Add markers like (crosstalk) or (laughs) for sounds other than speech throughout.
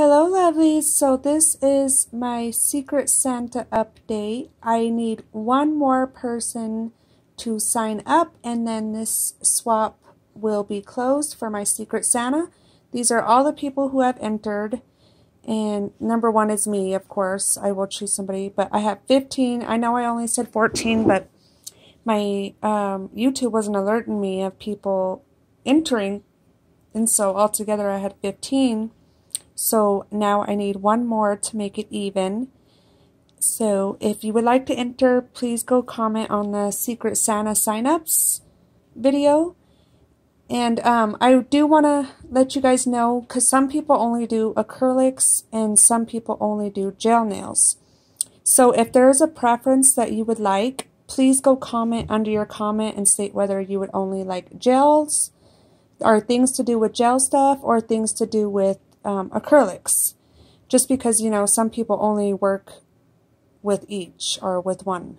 Hello, lovelies. So this is my Secret Santa update. I need one more person to sign up and then this swap will be closed for my Secret Santa. These are all the people who have entered. And number one is me, of course. I will choose somebody, but I have 15. I know I only said 14, but my um, YouTube wasn't alerting me of people entering. And so altogether I had 15. So now I need one more to make it even. So if you would like to enter, please go comment on the Secret Santa signups video. And um, I do want to let you guys know because some people only do acrylics and some people only do gel nails. So if there is a preference that you would like, please go comment under your comment and state whether you would only like gels or things to do with gel stuff or things to do with um, acrylics just because you know some people only work with each or with one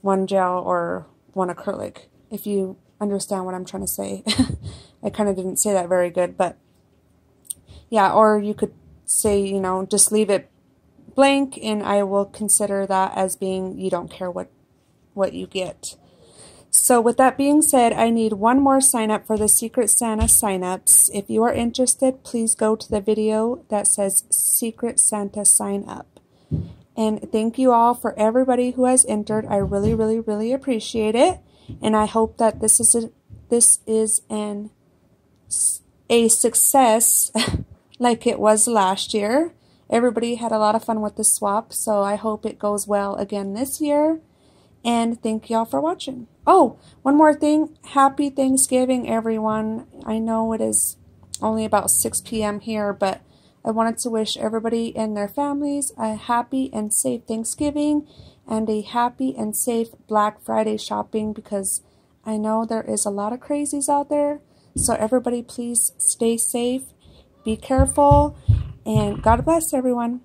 one gel or one acrylic. If you understand what I'm trying to say (laughs) I kind of didn't say that very good but yeah or you could say you know just leave it blank and I will consider that as being you don't care what what you get so with that being said, I need one more sign up for the Secret Santa signups. If you are interested, please go to the video that says Secret Santa sign up. And thank you all for everybody who has entered. I really, really, really appreciate it. And I hope that this is a, this is an a success (laughs) like it was last year. Everybody had a lot of fun with the swap, so I hope it goes well again this year. And thank y'all for watching. Oh, one more thing. Happy Thanksgiving, everyone. I know it is only about 6 p.m. here, but I wanted to wish everybody and their families a happy and safe Thanksgiving and a happy and safe Black Friday shopping because I know there is a lot of crazies out there. So everybody please stay safe, be careful, and God bless everyone.